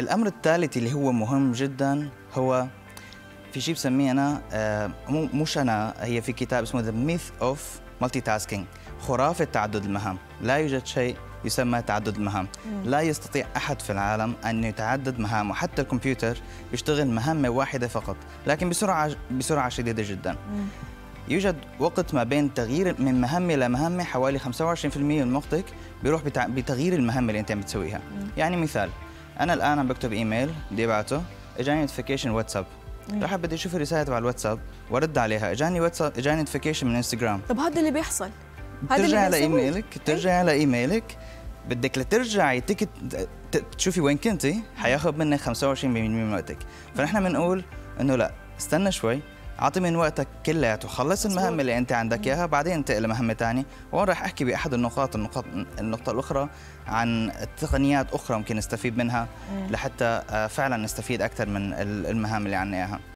الأمر الثالث اللي هو مهم جدا هو في شيء بسميه أنا آه، مو مش أنا هي في كتاب اسمه The Myth of Multitasking خرافة تعدد المهام. لا يوجد شيء يسمى تعدد المهام. لا يستطيع أحد في العالم أن يتعدد مهامه. حتى الكمبيوتر بيشتغل مهمة واحدة فقط لكن بسرعة بسرعة شديدة جدا. يوجد وقت ما بين تغيير من مهمة لمهمه حوالي 25% من وقتك بيروح. بتغيير المهمة اللي أنت عم بتسويها. يعني مثال أنا الآن عم بكتب إيميل بدي أبعته. إجاني notification واتساب. رح بدي أشوف الرسالة تبع الواتساب وأرد عليها. إجاني واتساب إجاني notification من إنستغرام. طب هذا اللي بيحصل؟ هذا اللي على. ايميلك بترجع على إيميلك. بدك لترجعي تك ت- تشوفي وين كنتي حياخذ منك 25% من وقتك. فنحن بنقول إنه لا استنى شوي. أعطي من وقتك كلياته خلص المهمه اللي أنت عندك إياها بعدين انتقل لمهمة ثانية وهون راح أحكي بأحد النقاط النقاط النقطة الأخرى عن تقنيات أخرى ممكن نستفيد منها لحتى آه، فعلا نستفيد أكثر من ال- المهام اللي عنا إياها.